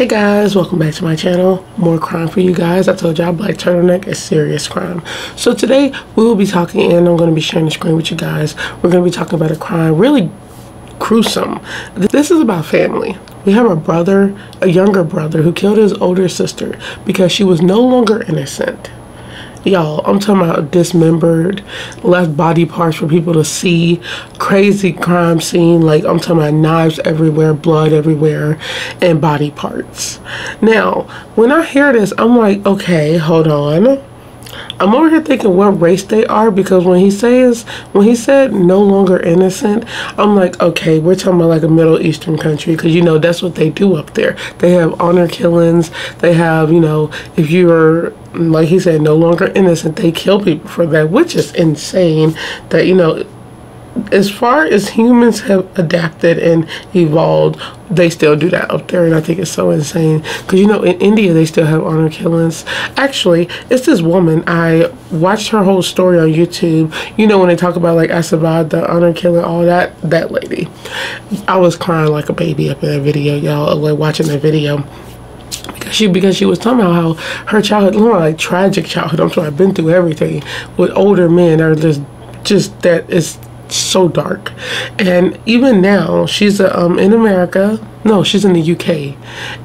Hey guys, welcome back to my channel. More crime for you guys. I told y'all black turtleneck is serious crime. So today we will be talking and I'm going to be sharing the screen with you guys. We're going to be talking about a crime really gruesome. This is about family. We have a brother, a younger brother, who killed his older sister because she was no longer innocent. Y'all, I'm talking about dismembered, left body parts for people to see, crazy crime scene. Like, I'm talking about knives everywhere, blood everywhere, and body parts. Now, when I hear this, I'm like, okay, hold on. I'm over here thinking what race they are because when he says when he said no longer innocent, I'm like, okay, we're talking about like a Middle Eastern country because you know that's what they do up there. They have honor killings. They have you know if you're like he said no longer innocent, they kill people for that, which is insane. That you know as far as humans have adapted and evolved, they still do that up there, and I think it's so insane. Because you know, in India, they still have honor killings. Actually, it's this woman. I watched her whole story on YouTube. You know, when they talk about like survived the honor killing, all that. That lady, I was crying like a baby up in that video, y'all. Like watching that video because she because she was talking about how her childhood, like tragic childhood. I'm sorry, I've been through everything with older men are just just that is so dark and even now she's a, um in america no she's in the uk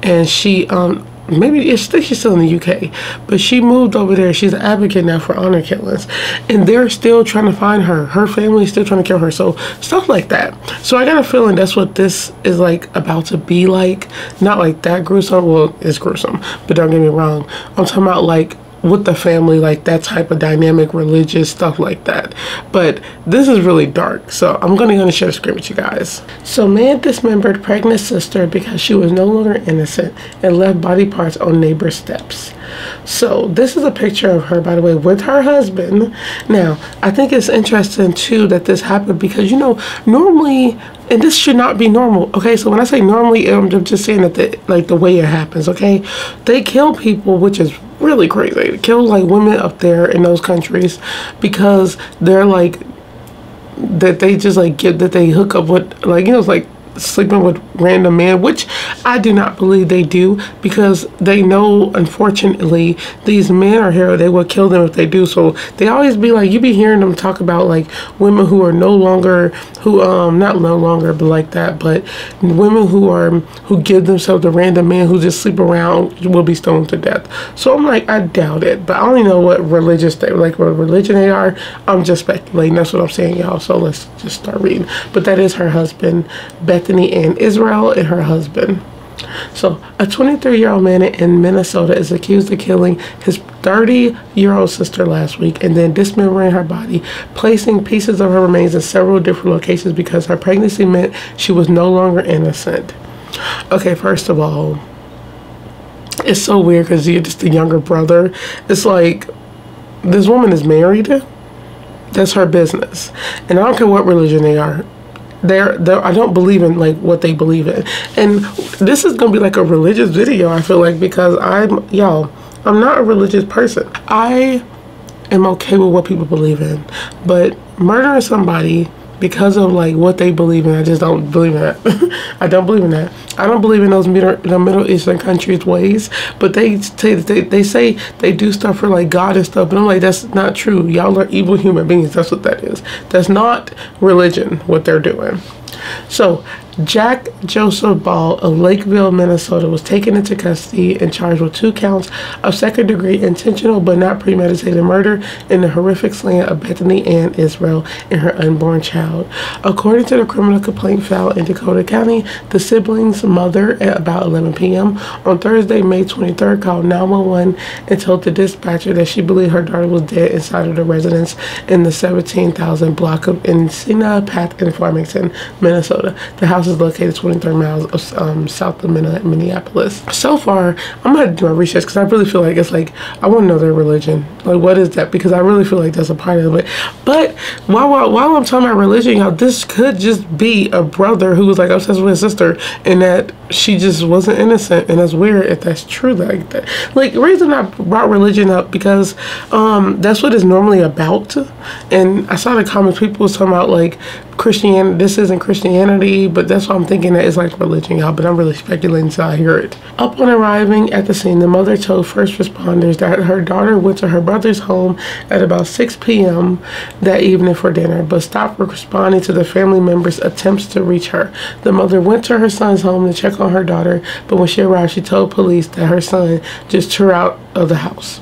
and she um maybe I think she's still in the UK, but she moved over there. She's an advocate now for honor killings, and they're still trying to find her. Her family's still trying to kill her. So stuff like that. So I got a feeling that's what this is like about to be like. Not like that gruesome. Well, it's gruesome, but don't get me wrong. I'm talking about like with the family, like that type of dynamic, religious stuff like that. But this is really dark, so I'm gonna, gonna share the screen with you guys. So man dismembered pregnant sister because she was no longer innocent and left body parts on neighbor steps. So this is a picture of her, by the way, with her husband. Now, I think it's interesting too that this happened because you know normally and this should not be normal okay so when i say normally i'm just saying that the, like the way it happens okay they kill people which is really crazy. They kill like women up there in those countries because they're like that they just like get that they hook up with like you know it's like sleeping with random men, which I do not believe they do because they know, unfortunately, these men are here. They will kill them if they do. So they always be like, you be hearing them talk about like women who are no longer, who, um, not no longer, but like that, but women who are, who give themselves to random men who just sleep around will be stoned to death. So I'm like, I doubt it, but I don't know what religious they, like what religion they are. I'm just speculating. That's what I'm saying, y'all. So let's just start reading. But that is her husband, Beth Bethany Ann Israel and her husband. So, a 23 year old man in Minnesota is accused of killing his 30 year old sister last week and then dismembering her body, placing pieces of her remains in several different locations because her pregnancy meant she was no longer innocent. Okay, first of all, it's so weird because you're just a younger brother. It's like this woman is married. That's her business. And I don't care what religion they are they're, they're I don't believe in like what they believe in. And this is gonna be like a religious video, I feel like, because I'm y'all, I'm not a religious person. I am okay with what people believe in. But murdering somebody because of like what they believe in. I just don't believe in that. I don't believe in that. I don't believe in those middle, the Middle Eastern countries' ways. But they say they, they say they do stuff for like God and stuff. But I'm like, that's not true. Y'all are evil human beings. That's what that is. That's not religion. What they're doing. So Jack Joseph Ball of Lakeville, Minnesota was taken into custody and charged with two counts of second degree intentional but not premeditated murder in the horrific slaying of Bethany Ann Israel and her unborn child. According to the criminal complaint filed in Dakota County, the siblings' mother at about 11 p.m. on Thursday, May 23rd, called 911 and told the dispatcher that she believed her daughter was dead inside of the residence in the 17,000 block of Encina Path in Farmington, Minnesota. The house is located 23 miles um, south of Minneapolis. So far, I'm gonna do my research because I really feel like it's like I want to know their religion. Like, what is that? Because I really feel like that's a part of it. But while while, while I'm talking about religion, y'all, this could just be a brother who was like obsessed with his sister, and that she just wasn't innocent. And it's weird if that's true like that. Like, reason I brought religion up because um, that's what it's normally about. And I saw the comments people was talking about like Christianity. This isn't Christianity, but that's why I'm thinking that it's like religion, y'all. But I'm really speculating until I hear it. Upon arriving at the scene, the mother told first responders that her daughter went to her brother's home at about 6 p.m. that evening for dinner, but stopped responding to the family members' attempts to reach her. The mother went to her son's home to check on her daughter, but when she arrived, she told police that her son just tore out of the house.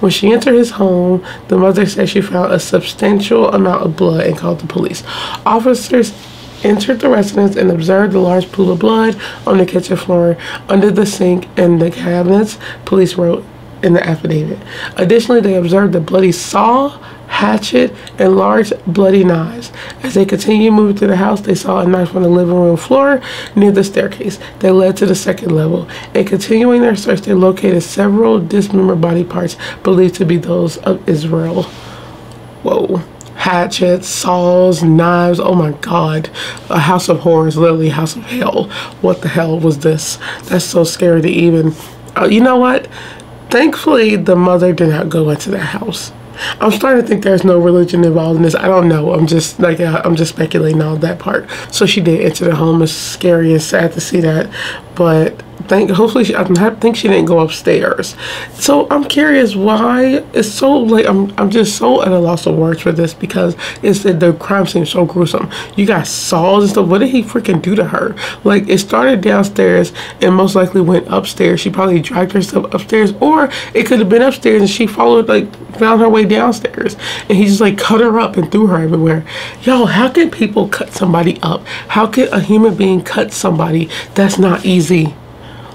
When she entered his home, the mother said she found a substantial amount of blood and called the police. Officers entered the residence and observed a large pool of blood on the kitchen floor, under the sink, and the cabinets, police wrote in the affidavit. Additionally, they observed the bloody saw, hatchet, and large bloody knives. As they continued moving through the house, they saw a knife on the living room floor near the staircase that led to the second level. And continuing their search, they located several dismembered body parts believed to be those of Israel. Whoa hatchets, saws, knives. Oh my God. A house of horrors, literally house of hell. What the hell was this? That's so scary to even. Uh, you know what? Thankfully, the mother did not go into that house. I'm starting to think there's no religion involved in this. I don't know. I'm just like uh, I'm just speculating on that part. So she did enter the home. It's scary and sad to see that, but think hopefully she, I think she didn't go upstairs. So I'm curious why it's so like I'm I'm just so at a loss of words for this because it's the crime seems so gruesome. You got saws and stuff. What did he freaking do to her? Like it started downstairs and most likely went upstairs. She probably dragged herself upstairs, or it could have been upstairs and she followed like found her way downstairs and he just like cut her up and threw her everywhere. Yo, how can people cut somebody up? How can a human being cut somebody? That's not easy.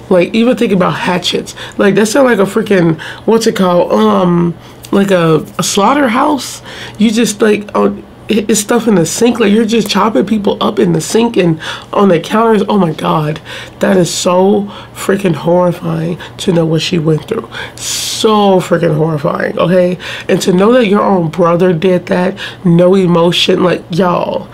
Like even thinking about hatchets. Like that sound like a freaking what's it called? Um, like a, a slaughterhouse. You just like oh, it's stuff in the sink. Like you're just chopping people up in the sink and on the counters. Oh my god, that is so freaking horrifying to know what she went through. So freaking horrifying. Okay, and to know that your own brother did that, no emotion. Like y'all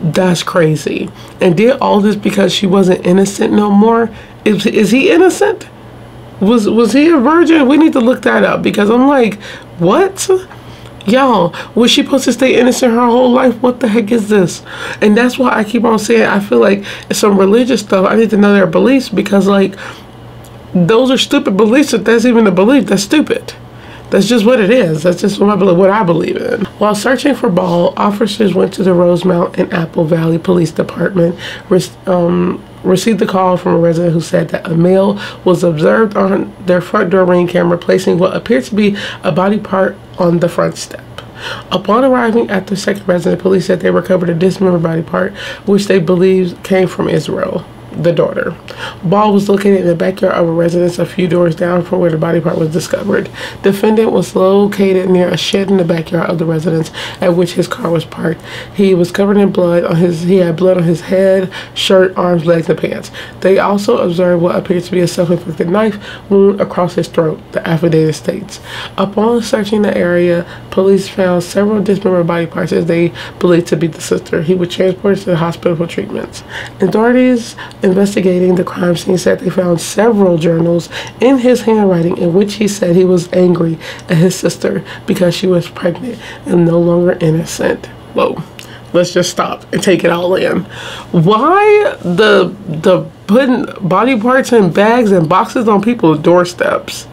that's crazy. And did all this because she wasn't innocent no more? Is, is he innocent? Was was he a virgin? We need to look that up because I'm like, what? Y'all, was she supposed to stay innocent her whole life? What the heck is this? And that's why I keep on saying I feel like some religious stuff. I need to know their beliefs because like those are stupid beliefs. If that's even a belief, that's stupid. That's just what it is. That's just what I believe, what I believe in. While searching for Ball, officers went to the Rosemount and Apple Valley Police Department, um, received a call from a resident who said that a male was observed on their front door ring camera placing what appeared to be a body part on the front step. Upon arriving at the second residence, police said they recovered a dismembered body part, which they believed came from Israel the daughter. Ball was located in the backyard of a residence a few doors down from where the body part was discovered. Defendant was located near a shed in the backyard of the residence at which his car was parked. He was covered in blood on his he had blood on his head, shirt, arms, legs, and pants. They also observed what appeared to be a self-inflicted knife wound across his throat, the affidavit states. Upon searching the area, police found several dismembered body parts as they believed to be the sister. He was transported to the hospital for treatments. Authorities investigating the crime scene said they found several journals in his handwriting in which he said he was angry at his sister because she was pregnant and no longer innocent. Whoa. Let's just stop and take it all in. Why the the putting body parts in bags and boxes on people's doorsteps?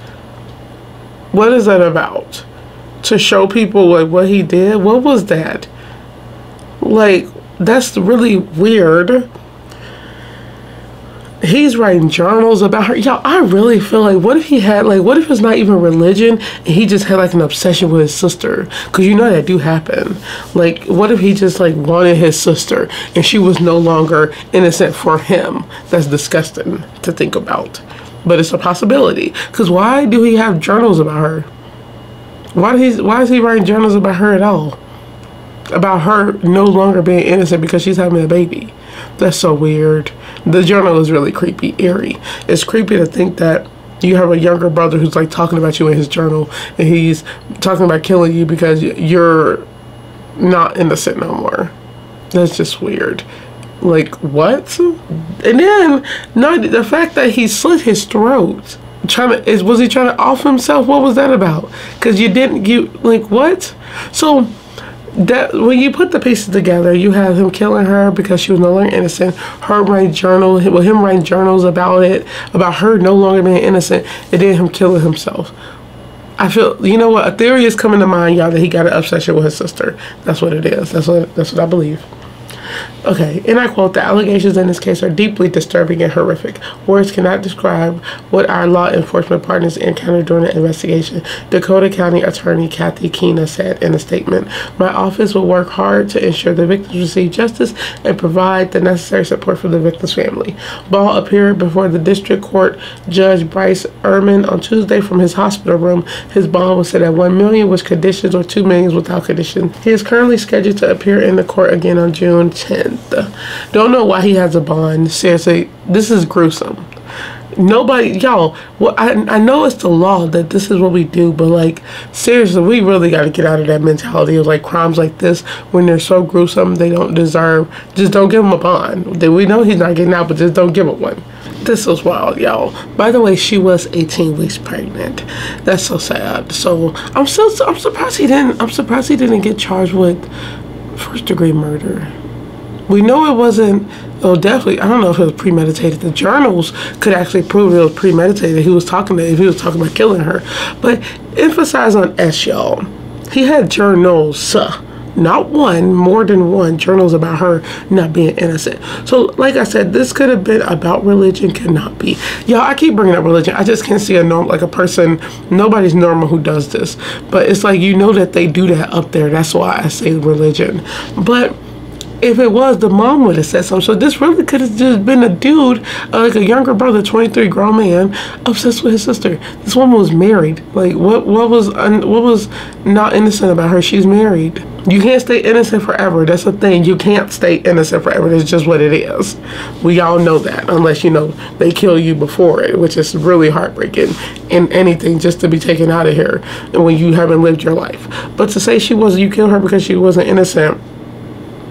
What is that about? To show people like what he did? What was that? Like that's really weird he's writing journals about her. Y'all, I really feel like what if he had like what if it's not even religion and he just had like an obsession with his sister? Cause you know that do happen. Like what if he just like wanted his sister and she was no longer innocent for him? That's disgusting to think about. But it's a possibility. Cause why do he have journals about her? Why he why is he writing journals about her at all? About her no longer being innocent because she's having a baby. That's so weird. The journal is really creepy, eerie. It's creepy to think that you have a younger brother who's like talking about you in his journal and he's talking about killing you because you're not innocent no more. That's just weird. Like what? And then not the fact that he slit his throat. Trying to is was he trying to off himself? What was that about? Because you didn't you like what? So that when you put the pieces together, you have him killing her because she was no longer innocent. Her writing journal, well, him writing journals about it, about her no longer being innocent, and then him killing himself. I feel you know what a theory is coming to mind, y'all, that he got an obsession with his sister. That's what it is. That's what that's what I believe. Okay, and I quote, the allegations in this case are deeply disturbing and horrific. Words cannot describe what our law enforcement partners encountered during the investigation, Dakota County Attorney Kathy Keena said in a statement. My office will work hard to ensure the victims receive justice and provide the necessary support for the victim's family. Ball appeared before the district court judge Bryce Ehrman on Tuesday from his hospital room. His bond was set at 1 million with conditions or two millions without conditions. He is currently scheduled to appear in the court again on June 10th. Don't know why he has a bond. Seriously, this is gruesome. Nobody, y'all. Well, I I know it's the law that this is what we do, but like seriously, we really got to get out of that mentality of like crimes like this when they're so gruesome they don't deserve. Just don't give him a bond. We know he's not getting out, but just don't give him one. This was wild, y'all. By the way, she was 18 weeks pregnant. That's so sad. So I'm still I'm surprised he didn't. I'm surprised he didn't get charged with first degree murder. We know it wasn't, oh, definitely, I don't know if it was premeditated. The journals could actually prove it was premeditated. He was talking to, if he was talking about killing her. But emphasize on S, y'all. He had journals, uh, not one, more than one, journals about her not being innocent. So, like I said, this could have been about religion, cannot be. Y'all, I keep bringing up religion. I just can't see a norm, like a person, nobody's normal who does this. But it's like, you know that they do that up there. That's why I say religion. But if it was, the mom would have said something. So this really could have just been a dude, uh, like a younger brother, 23, grown man, obsessed with his sister. This woman was married. Like, what what was what was not innocent about her? She's married. You can't stay innocent forever. That's the thing. You can't stay innocent forever. That's just what it is. We all know that, unless you know they kill you before it, which is really heartbreaking. In anything, just to be taken out of here, and when you haven't lived your life. But to say she was, you killed her because she wasn't innocent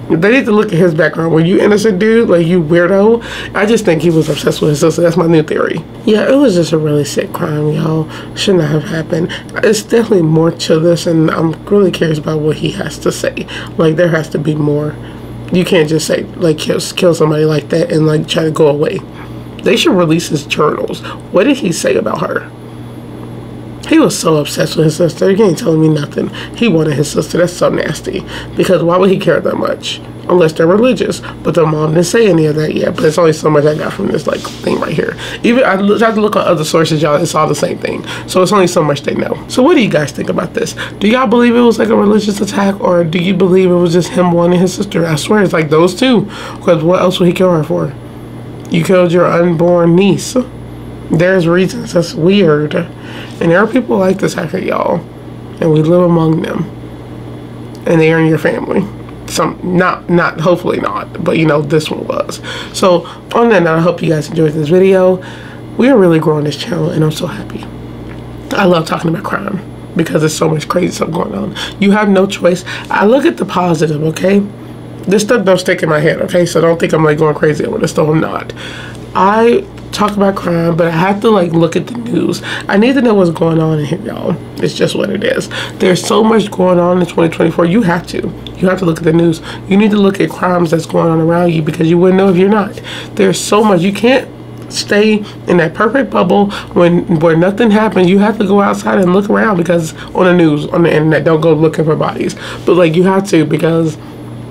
they need to look at his background. Were you innocent dude? Like you weirdo? I just think he was obsessed with his sister. That's my new theory. Yeah, it was just a really sick crime, y'all. Should not have happened. It's definitely more to this, and I'm really curious about what he has to say. Like there has to be more. You can't just say like kill, kill somebody like that and like try to go away. They should release his journals. What did he say about her? He was so obsessed with his sister. He ain't telling me nothing. He wanted his sister. That's so nasty. Because why would he care that much? Unless they're religious. But the mom didn't say any of that yet. But it's only so much I got from this like thing right here. Even I tried to look on other sources, y'all. It's all the same thing. So it's only so much they know. So what do you guys think about this? Do y'all believe it was like a religious attack, or do you believe it was just him wanting his sister? I swear it's like those two. Because what else would he kill her for? You killed your unborn niece. There's reasons. That's weird. And there are people like this out here, y'all. And we live among them. And they are in your family. Some not not hopefully not, but you know this one was. So on that note, I hope you guys enjoyed this video. We are really growing this channel and I'm so happy. I love talking about crime because there's so much crazy stuff going on. You have no choice. I look at the positive, okay? This stuff don't stick in my head, okay? So don't think I'm like going crazy over this stuff. I'm not. I talk about crime, but I have to like look at the news. I need to know what's going on in here, y'all. It's just what it is. There's so much going on in 2024. You have to. You have to look at the news. You need to look at crimes that's going on around you because you wouldn't know if you're not. There's so much. You can't stay in that perfect bubble when where nothing happens you have to go outside and look around because on the news on the internet don't go looking for bodies but like you have to because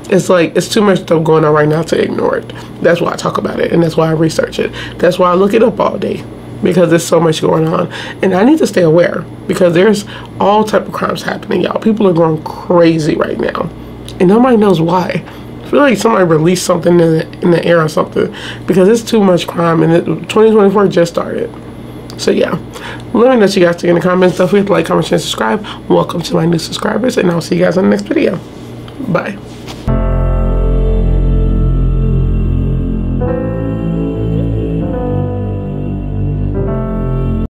it's like it's too much stuff going on right now to ignore it. That's why i talk about it and that's why i research it. That's why i look it up all day because there's so much going on. And i need to stay aware because there's all type of crimes happening y'all. People are going crazy right now. And nobody knows why. I feel like somebody released something in the, in the air or something because it's too much crime and it, 2024 just started. So yeah. Let me know what you guys think in the comments. Don't forget to like comment share subscribe. Welcome to my new subscribers and i'll see you guys on the next video. Bye